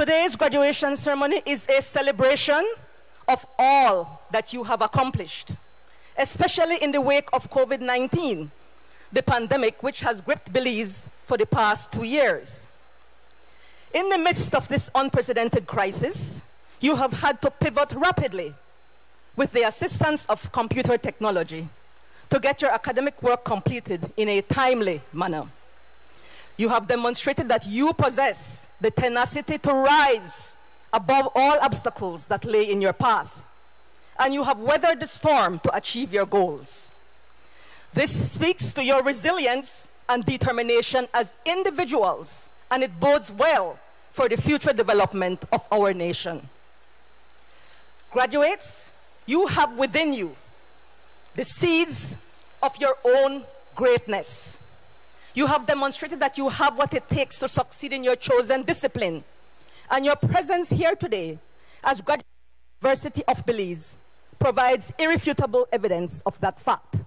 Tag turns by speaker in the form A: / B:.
A: Today's graduation ceremony is a celebration of all that you have accomplished, especially in the wake of COVID 19, the pandemic which has gripped Belize for the past two years. In the midst of this unprecedented crisis, you have had to pivot rapidly with the assistance of computer technology to get your academic work completed in a timely manner. You have demonstrated that you possess the tenacity to rise above all obstacles that lay in your path, and you have weathered the storm to achieve your goals. This speaks to your resilience and determination as individuals, and it bodes well for the future development of our nation. Graduates, you have within you the seeds of your own greatness. You have demonstrated that you have what it takes to succeed in your chosen discipline. And your presence here today as graduate University of Belize provides irrefutable evidence of that fact.